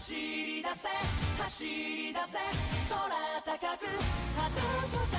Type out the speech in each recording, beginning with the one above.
走り出せ走り出せ空高く鳩と差し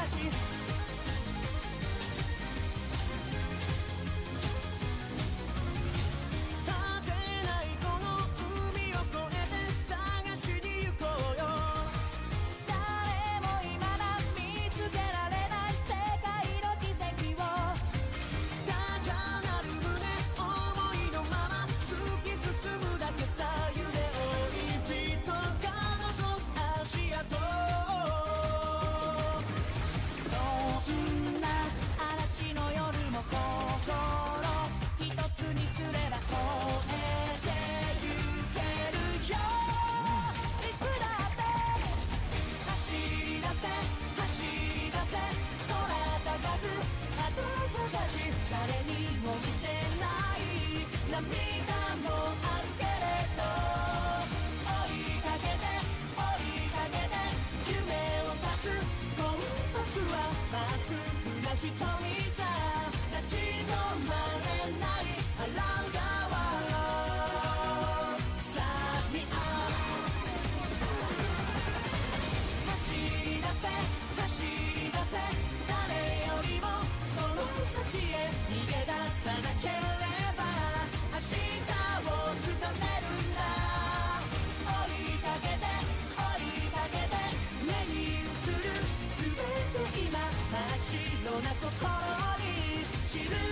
な心に